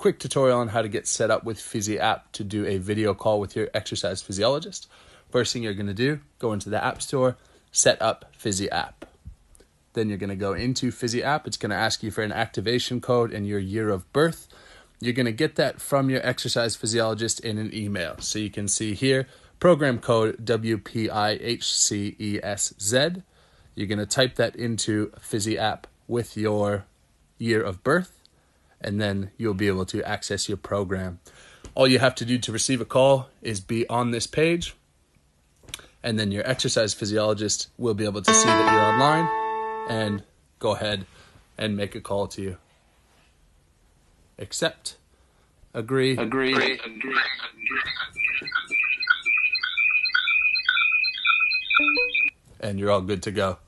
quick tutorial on how to get set up with PhysiApp to do a video call with your exercise physiologist. First thing you're going to do, go into the App Store, set up PhysiApp. Then you're going to go into PhysiApp. It's going to ask you for an activation code and your year of birth. You're going to get that from your exercise physiologist in an email. So you can see here program code WPIHCESZ. You're going to type that into PhysiApp with your year of birth and then you'll be able to access your program. All you have to do to receive a call is be on this page, and then your exercise physiologist will be able to see that you're online and go ahead and make a call to you. Accept, agree, agree, agree, agree. and you're all good to go.